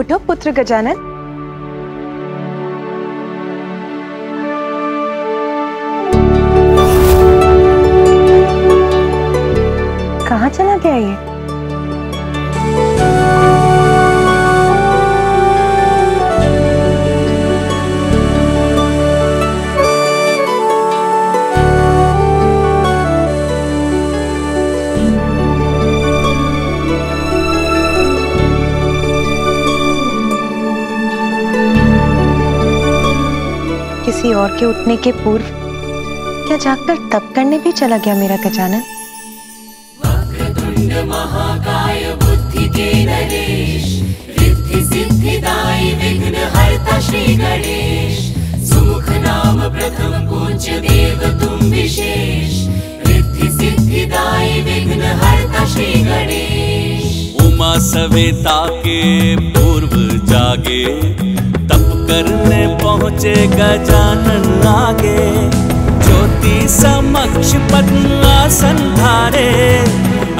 उठो पुत्र गजानन। कहाँ चला गया? और के उठने के पूर्व क्या जाकर तप करने भी चला गया मेरा गजानन महाकाय बुद्धि के नरेश रिद्धि सिद्धिदायी विघ्न हरता श्री गणेश सुमुख नाम प्रथम पूज्य देव तुम विशेष रिद्धि सिद्धिदायी विघ्न हरता श्री गणेश। उमा सवेता के पूर्व जागे करने पहुँचे गजानन आगे। ज्योति समक्ष पद्मासन धारे,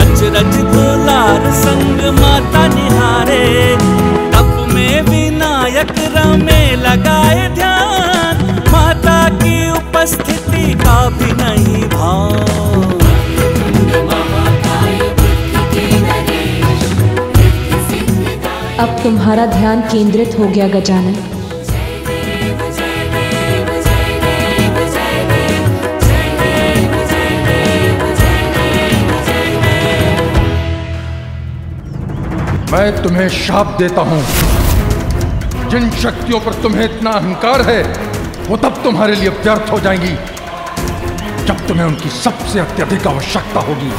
अचरज दुलार संग माता निहारे। तप में विनायक रमे लगाए ध्यान, माता की उपस्थिति का भी नहीं भाव अब तुम्हारा ध्यान केंद्रित हो गया गजानन। मैं तुम्हें शाप देता हूँ। जिन शक्तियों पर तुम्हें इतना अहंकार है, वो तब तुम्हारे लिए व्यर्थ हो जाएँगी, जब तुम्हें उनकी सबसे अत्यधिक आवश्यकता होगी।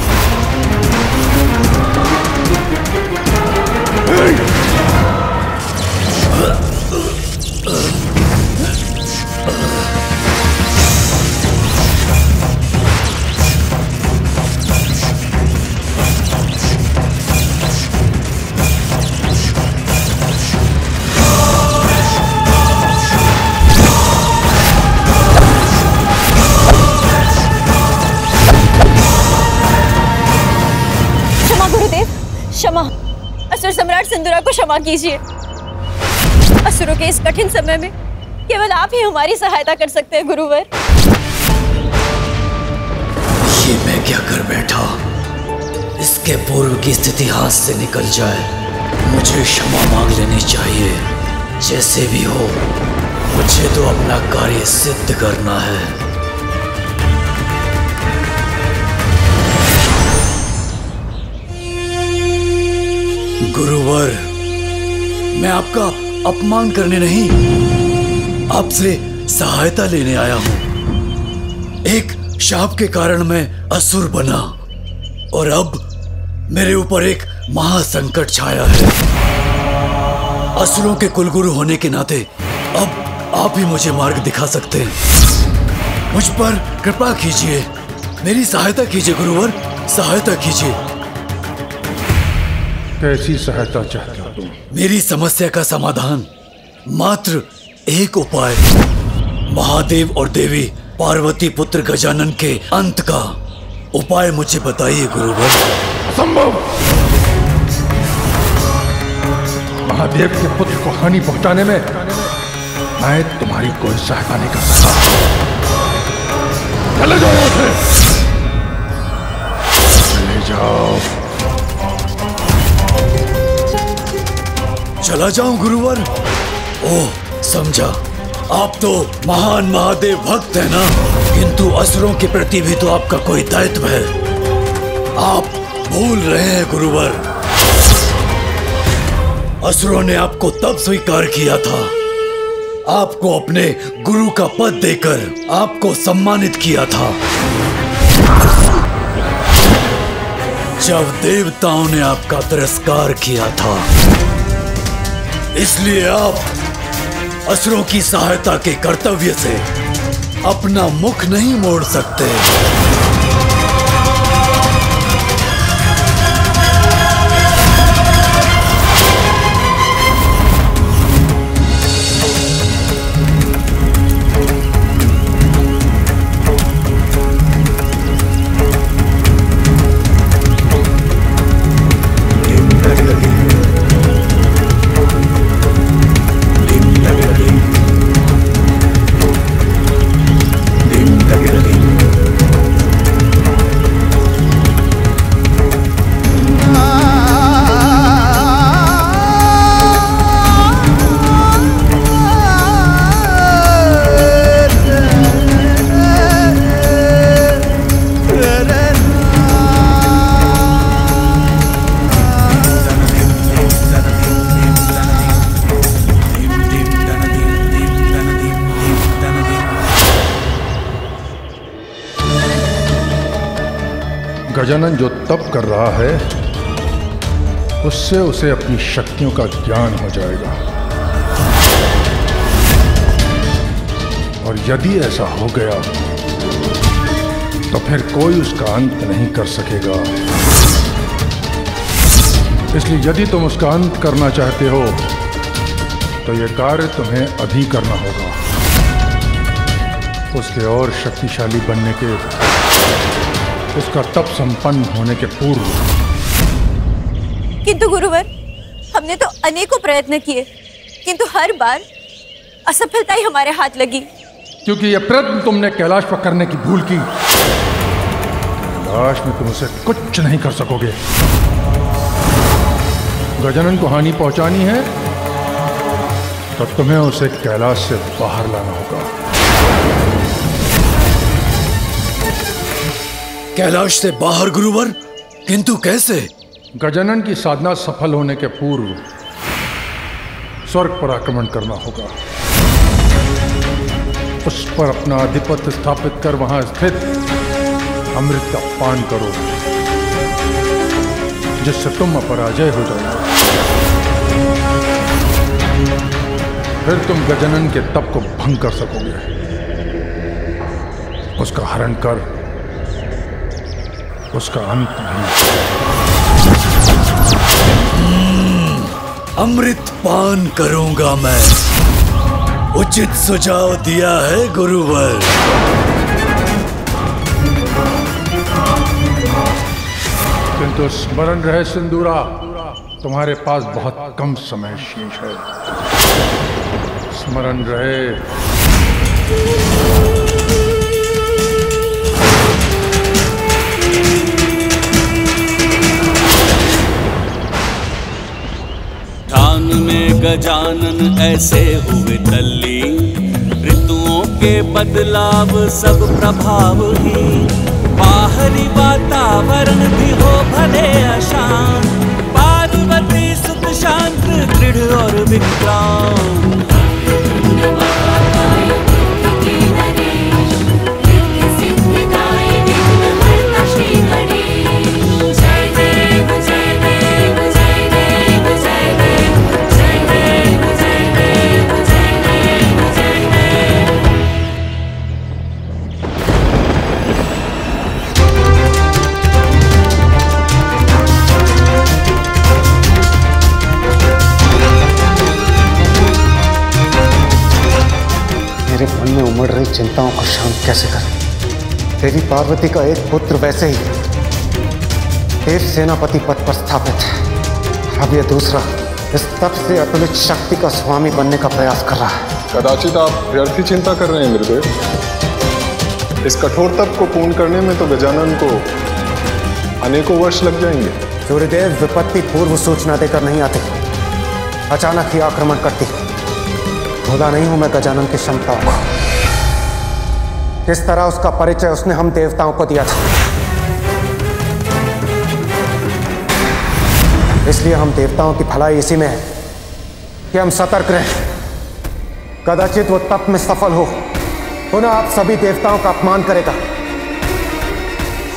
क्षमा असुर सम्राट सिंदूरा को क्षमा कीजिए। असुरों के इस कठिन समय में केवल आप ही हमारी सहायता कर सकते हैं, गुरुवर। ये मैं क्या कर बैठा? इसके पूर्व की स्थिति हाथ से निकल जाए। मुझे क्षमा मांग लेनी चाहिए। जैसे भी हो, मुझे तो अपना कार्य सिद्ध करना है। गुरुवर, मैं आपका अपमान करने नहीं, आपसे सहायता लेने आया हूँ। एक शाप के कारण मैं असुर बना, और अब मेरे ऊपर एक महासंकट छाया है। असुरों के कुलगुरु होने के नाते अब आप ही मुझे मार्ग दिखा सकते हैं। मुझ पर कृपा कीजिए, मेरी सहायता कीजिए गुरुवर, सहायता कीजिए। कैसी सहायता चाहते हो। तुम मेरी समस्या का समाधान मात्र एक उपाय महादेव और देवी पार्वती पुत्र गजानन के अंत का उपाय मुझे बताइए गुरुवर। असंभव! महादेव के पुत्र को हानि पहुँचाने में मैं तुम्हारी कोई सहायता नहीं कर सकता। चले जाओ चले जाओ। चला जाऊँ, गुरुवर? ओह, समझा। आप तो महान महादेव भक्त है ना? किंतु असुरों के प्रति भी तो आपका कोई दायित्व है। आप भूल रहे हैं, गुरुवर। असुरों ने आपको तब स्वीकार किया था। आपको अपने गुरु का पद देकर आपको सम्मानित किया था। जब देवताओं ने आपका तिरस्कार किया था इसलिए आप असुरों की सहायता के कर्तव्य से अपना मुख नहीं मोड़ सकते। गजानन जो तप कर रहा है, उससे उसे अपनी शक्तियों का ज्ञान हो जाएगा। और यदि ऐसा हो गया तो फिर कोई उसका अंत नहीं कर सकेगा। इसलिए यदि तुम उसका अंत करना चाहते हो तो यह कार्य तुम्हें अभी करना होगा। उसके और शक्तिशाली बनने के उसका तप संपन्न होने के पूर्व। किंतु गुरुवर हमने तो अनेकों प्रयत्न किए किंतु हर बार असफलता ही हमारे हाथ लगी। क्योंकि यह प्रयत्न तुमने कैलाश पर करने की भूल की। कैलाश में तुम उसे कुछ नहीं कर सकोगे। गजानन को हानि पहुंचानी है तो तुम्हें उसे कैलाश से बाहर लाना होगा। कैलाश से बाहर, गुरुवर? किंतु कैसे? गजानन की साधना सफल होने के पूर्व स्वर्ग पर आक्रमण करना होगा। उस पर अपना आधिपत्य स्थापित कर वहाँ स्थित अमृत का पान करो, जिससे तुम अपराजय हो जाओ। फिर तुम गजानन के तप को भंग कर सकोगे। उसका हरण कर उसका अंत नहीं। अमृत पान करूँगा मैं। उचित सुझाव दिया है गुरुवर। किंतु स्मरण रहे सिंदूरा तुम्हारे पास बहुत कम समय शेष है। स्मरण रहे। गजानन ऐसे हुए तल्ली। ऋतुओं के बदलाव सब प्रभाव ही। बाहरी वातावरण भी हो भले अशांत। पार्वती सुख शांत, दृढ़ और विक्रांत चिंताओं को शांत कैसे करूँ? देवी पार्वती का एक पुत्र वैसे ही देव सेनापति पद पर स्थापित है। अब यह दूसरा इस तप से अतुलित शक्ति का स्वामी बनने का प्रयास कर रहा है। कदाचित आप व्यर्थ ही चिंता कर रहे हैं इंद्रदेव इस कठोर तप को पूर्ण करने में तो गजानन को अनेकों वर्ष लग जाएँगे। सूर्यदेव विपत्ति पूर्व सूचना देकर नहीं आते। अचानक ही आक्रमण करती। भूला नहीं हूँ मैं गजानन की क्षमताओं को। किस तरह उसका परिचय उसने हम देवताओं को दिया था। इसलिए हम देवताओं की भलाई इसी में है कि हम सतर्क रहें। कदाचित वो तप में सफल हो। पुनः आप सभी देवताओं का अपमान करेगा।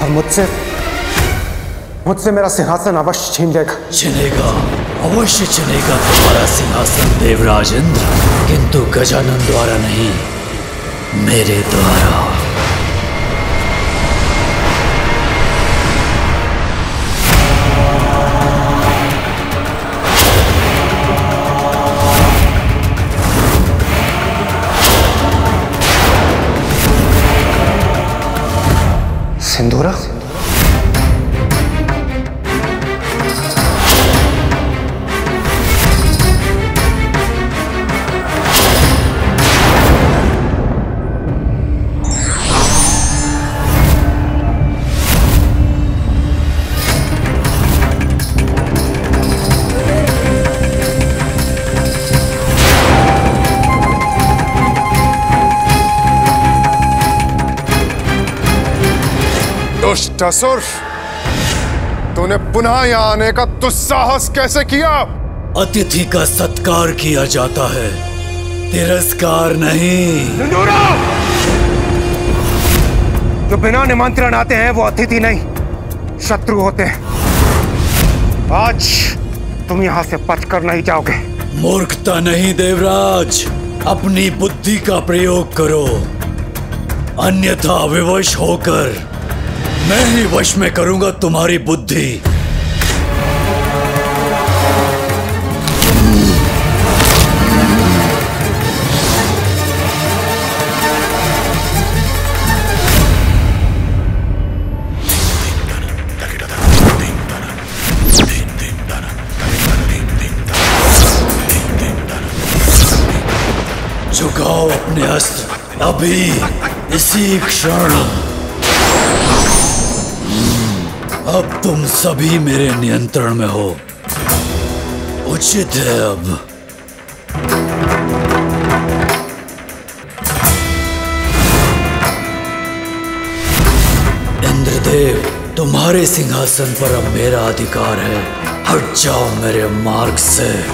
और मुझसे मुझसे मेरा सिंहासन अवश्य छीन लेगा। चलेगा, अवश्य चलेगा तुम्हारा सिंहासन देवराज इंद्र। किंतु गजानन द्वारा नहीं मेरे द्वारा। दुष्ट तूने पुनः यहाँ आने का दुस्साहस कैसे किया? अतिथि का सत्कार किया जाता है। तिरस्कार नहीं। जो बिना निमंत्रण आते हैं वो अतिथि नहीं शत्रु होते हैं। आज तुम यहाँ से बचकर नहीं जाओगे। मूर्खता नहीं देवराज। अपनी बुद्धि का प्रयोग करो। अन्यथा विवश होकर मैं ही वश में करूँगा तुम्हारी बुद्धि। झुकाओ अपने अस्त्र। अभी इसी क्षण। अब तुम सभी मेरे नियंत्रण में हो। उचित है अब। इंद्रदेव, तुम्हारे सिंहासन पर अब मेरा अधिकार है। हट जाओ मेरे मार्ग से।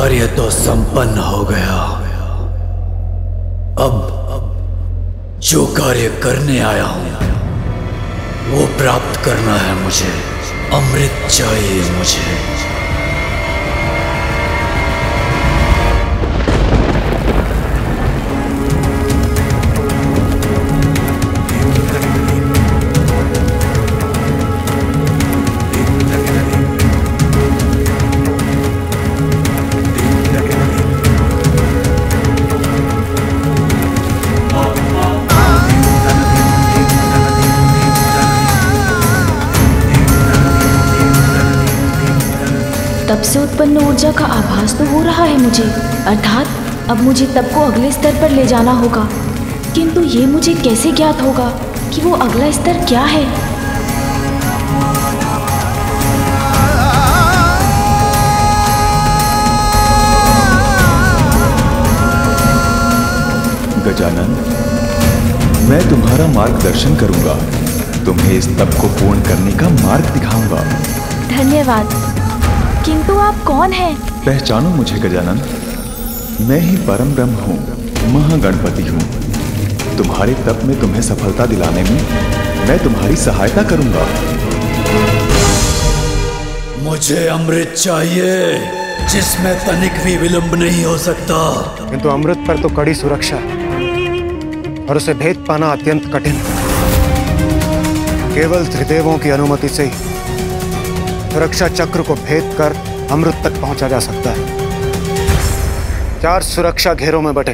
कार्य तो संपन्न हो गया। अब जो कार्य करने आया हूँ, वो प्राप्त करना है मुझे। अमृत चाहिए मुझे। तब से उत्पन्न ऊर्जा का आभास तो हो रहा है मुझे। अर्थात अब मुझे तब को अगले स्तर पर ले जाना होगा। किंतु ये मुझे कैसे ज्ञात होगा कि वो अगला स्तर क्या है? गजानन मैं तुम्हारा मार्गदर्शन करूँगा। तुम्हें इस तप को पूर्ण करने का मार्ग दिखाऊँगा। धन्यवाद। किंतु आप कौन हैं? पहचानो मुझे गजानन। मैं ही परम ब्रह्म हूँ महागणपति हूँ। तुम्हारे तप में तुम्हें सफलता दिलाने में मैं तुम्हारी सहायता करूँगा। मुझे अमृत चाहिए जिसमें तनिक भी विलंब नहीं हो सकता। किंतु अमृत पर तो कड़ी सुरक्षा है और उसे भेद पाना अत्यंत कठिन। केवल त्रिदेवों की अनुमति से ही सुरक्षा चक्र को भेद कर अमृत तक पहुँचा जा सकता है। चार सुरक्षा घेरों में बटे।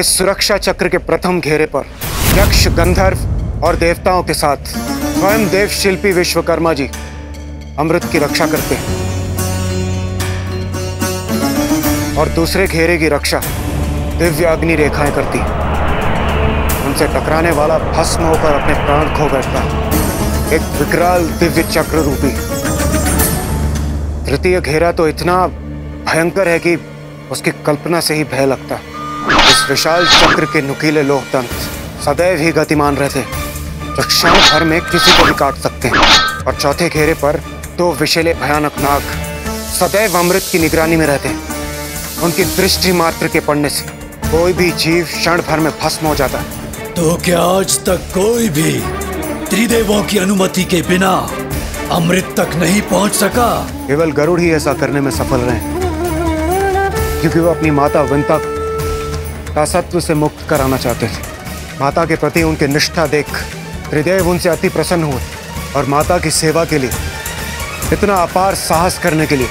इस सुरक्षा चक्र के प्रथम घेरे पर यक्ष गंधर्व और देवताओं के साथ स्वयं देव शिल्पी विश्वकर्मा जी अमृत की रक्षा करते हैं। और दूसरे घेरे की रक्षा दिव्य अग्नि रेखाएँ करती उनसे टकराने वाला भस्म होकर अपने प्राण खो बैठता है। एक विकराल दिव्य चक्र रूपी। तृतीय घेरा तो इतना भयंकर है कि उसकी कल्पना से ही भय लगता। इस विशाल चक्र के नुकीले लोह तंत्र सदैव ही गतिमान रहते। जो क्षण भर में किसी को भी काट सकते हैं। और चौथे घेरे पर दो विशेले भयानक नाग सदैव अमृत की निगरानी में रहते हैं। उनकी दृष्टि मात्र के पड़ने से कोई भी जीव क्षण भर में भस्म हो जाता। है तो क्या आज तक कोई भी त्रिदेवों की अनुमति के बिना अमृत तक नहीं पहुँच सका। केवल गरुड़ ही ऐसा करने में सफल रहे। क्योंकि वो अपनी माता विंता का सत्व से मुक्त कराना चाहते थे। माता के प्रति उनकी निष्ठा देख त्रिदेव उनसे अति प्रसन्न हुए और माता की सेवा के लिए इतना अपार साहस करने के लिए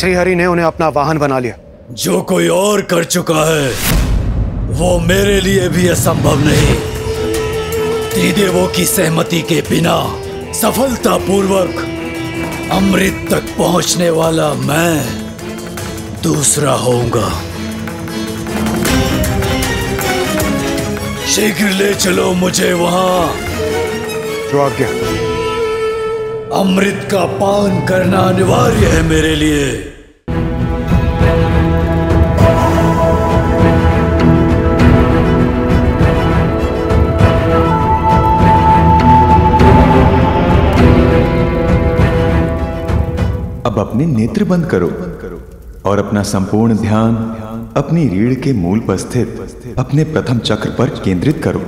श्रीहरि ने उन्हें अपना वाहन बना लिया। जो कोई और कर चुका है वो मेरे लिए भी असंभव नहीं। त्रिदेवों की सहमति के बिना सफलतापूर्वक अमृत तक पहुँचने वाला मैं दूसरा होऊँगा। शीघ्र ले चलो मुझे वहाँ। जो आज्ञा अमृत का पान करना अनिवार्य है मेरे लिए। अब अपने नेत्र बंद करो और अपना संपूर्ण ध्यान अपनी रीढ़ के मूल पर स्थित अपने प्रथम चक्र पर केंद्रित करो।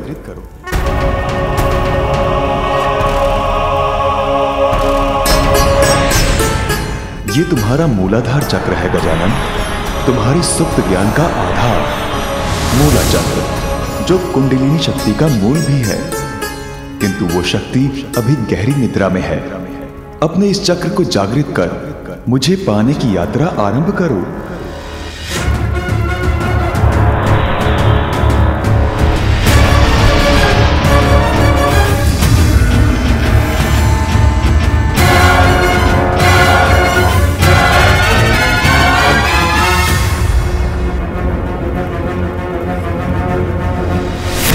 ये तुम्हारा मूलाधार चक्र है, गजानन। तुम्हारी सुप्त ज्ञान का आधार मूला चक्र, जो कुंडलिनी शक्ति का मूल भी है। किंतु वो शक्ति अभी गहरी निद्रा में है। अपने इस चक्र को जागृत कर, मुझे पाने की यात्रा आरंभ करो।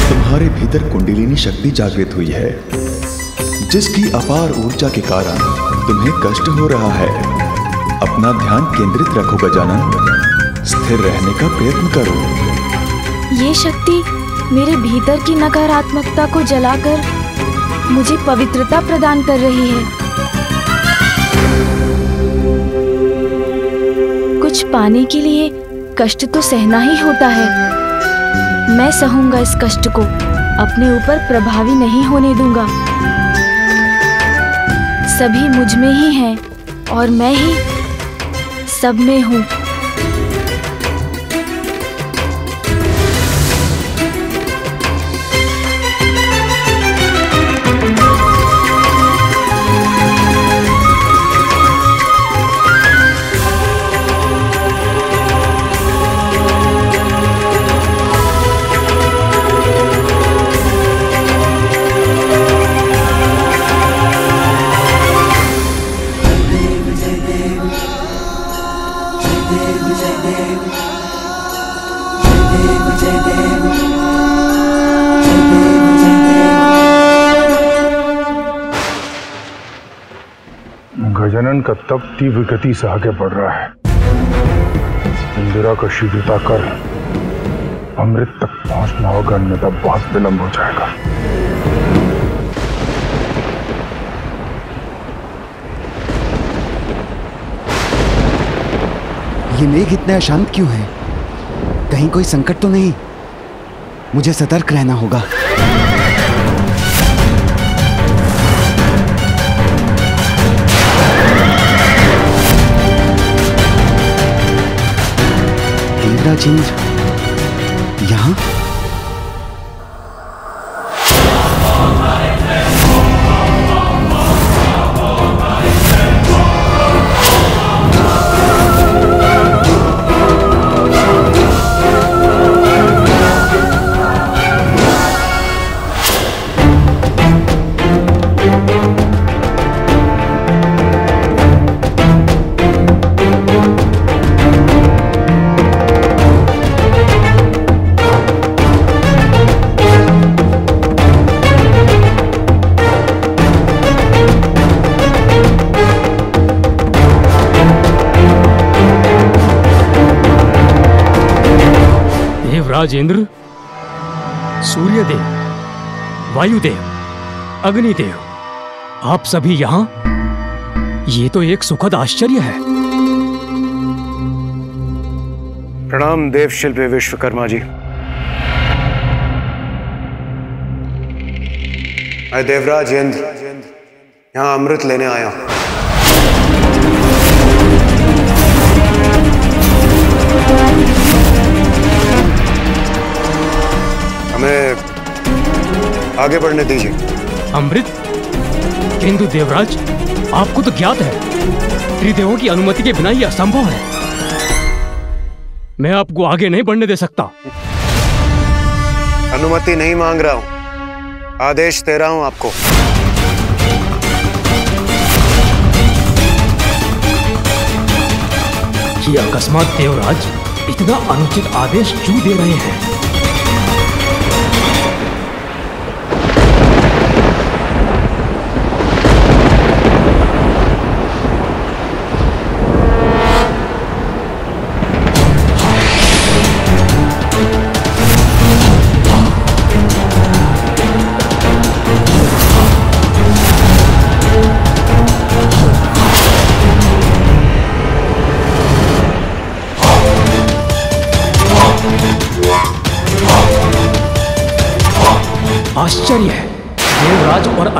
तुम्हारे भीतर कुंडलिनी शक्ति जागृत हुई है। जिसकी अपार ऊर्जा के कारण तुम्हें कष्ट हो रहा है, अपना ध्यान केंद्रित रखो गजानन। स्थिर रहने का प्रयत्न करो। ये शक्ति मेरे भीतर की नकारात्मकता को जलाकर मुझे पवित्रता प्रदान कर रही है। कुछ पाने के लिए कष्ट तो सहना ही होता है। मैं सहूँगा इस कष्ट को, अपने ऊपर प्रभावी नहीं होने दूँगा। सभी मुझमें ही हैं और मैं ही सब में हूँ। तप तीव्र गति से आगे बढ़ रहा है। इंदिरा को शीघ्रता कर अमृत तक पहुँचना होगा, अन्यथा बहुत विलंब हो जाएगा। ये मेघ इतने अशांत क्यों है? कहीं कोई संकट तो नहीं? मुझे सतर्क रहना होगा। इंद्राजिंद्र देवराजेंद्र सूर्यदेव, वायुदेव, अग्निदेव, आप सभी यहाँ? ये तो एक सुखद आश्चर्य है। प्रणाम देव शिल्पी विश्वकर्मा जी। देवराज इंद्र, यहाँ अमृत लेने आया हूँ। हमें आगे बढ़ने दीजिए। अमृत किंतु देवराज आपको तो ज्ञात है। त्रिदेवों की अनुमति के बिना यह असंभव है। मैं आपको आगे नहीं बढ़ने दे सकता। अनुमति नहीं मांग रहा हूँ। आदेश दे रहा हूँ आपको। ये अकस्मात देवराज इतना अनुचित आदेश क्यों दे रहे हैं?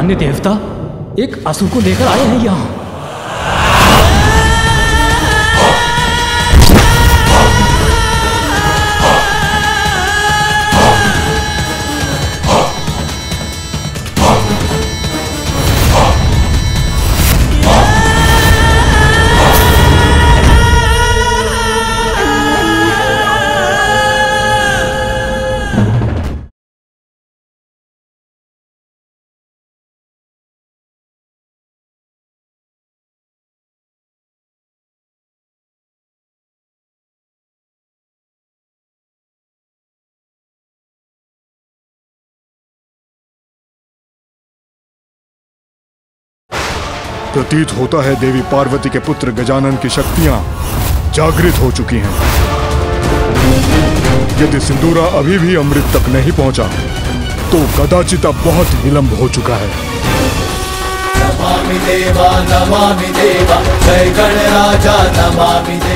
अन्य देवता एक असुर को लेकर आए हैं यहाँ। प्रतीत होता है देवी पार्वती के पुत्र गजानन की शक्तियाँ जागृत हो चुकी हैं। यदि सिंदूरा अभी भी अमृत तक नहीं पहुँचा तो कदाचित अब बहुत विलंब हो चुका है। नमामि देवा नमामि देवा, जय गणराजा, नमामि देवा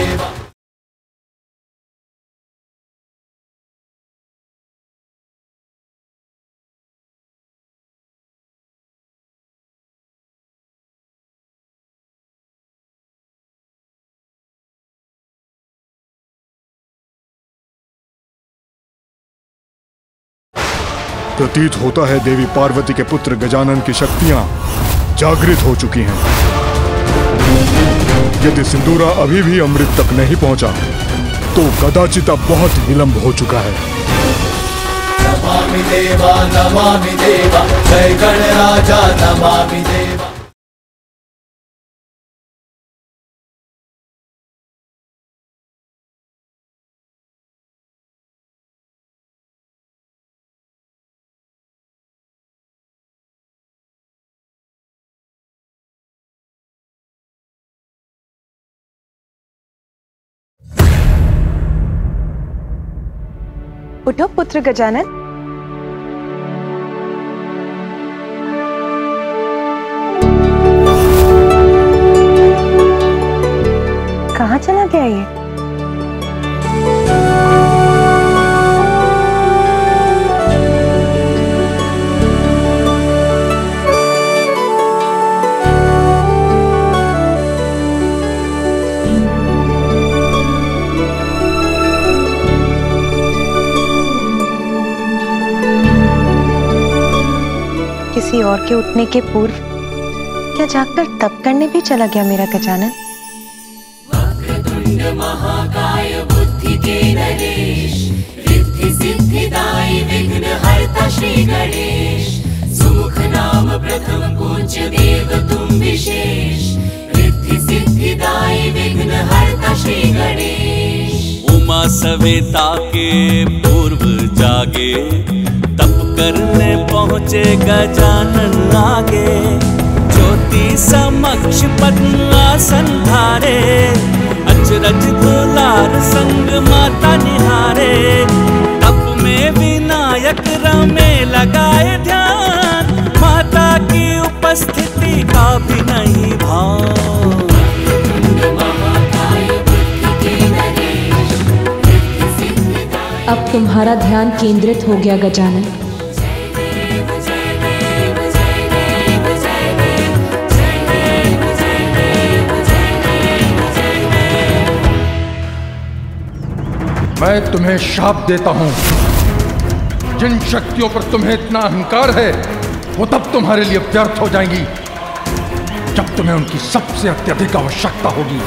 प्रतीत होता है देवी पार्वती के पुत्र गजानन की शक्तियाँ जागृत हो चुकी हैं। यदि सिंदूरा अभी भी अमृत तक नहीं पहुँचा तो कदाचित अब बहुत विलंब हो चुका है। नमामि देवा नमामि देवा, जय गणराजा, नमामि देवा उठो पुत्र गजानन। कहाँ चला गया ये? किसी और के उठने के पूर्व क्या जागकर तप करने भी चला गया मेरा गजानन वक्रतुंड महाकाय बुद्धि के नरेश रिद्धि सिद्धिदायी विघ्न हरता श्री गणेश सुमुख नाम प्रथम पूज्य देव तुम विशेष रिद्धि सिद्धिदायी विघ्न हरता श्री गणेश। उमा सवेता के पूर्व जागे करने पहुँचे गजानन आगे ज्योति समक्ष पद्मासन धारे, अचरज दुलार संग माता निहारे। तप में विनायक रमे लगाए ध्यान, माता की उपस्थिति का भी नहीं भाव अब तुम्हारा ध्यान केंद्रित हो गया गजानन। मैं तुम्हें शाप देता हूँ। जिन शक्तियों पर तुम्हें इतना अहंकार है, वो तब तुम्हारे लिए व्यर्थ हो जाएँगी, जब तुम्हें उनकी सबसे अत्यधिक आवश्यकता होगी।